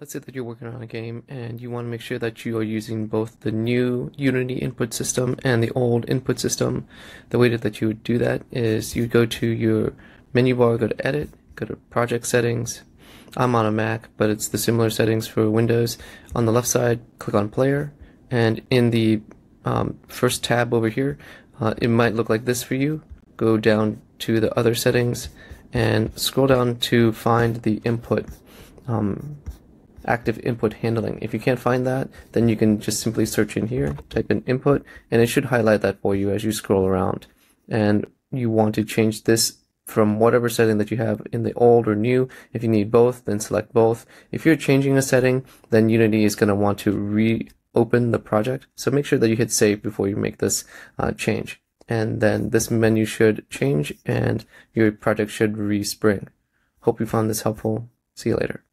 Let's say that you're working on a game and you want to make sure that you are using both the new Unity input system and the old input system. The way that you would do that is you go to your menu bar, go to Edit, go to Project Settings. I'm on a Mac, but it's the similar settings for Windows. On the left side, click on Player, and in the um, first tab over here, uh, it might look like this for you. Go down to the other settings and scroll down to find the input. Um, active input handling. If you can't find that, then you can just simply search in here, type in input, and it should highlight that for you as you scroll around. And you want to change this from whatever setting that you have in the old or new. If you need both, then select both. If you're changing a setting, then Unity is going to want to reopen the project. So make sure that you hit save before you make this uh, change. And then this menu should change and your project should respring. Hope you found this helpful. See you later.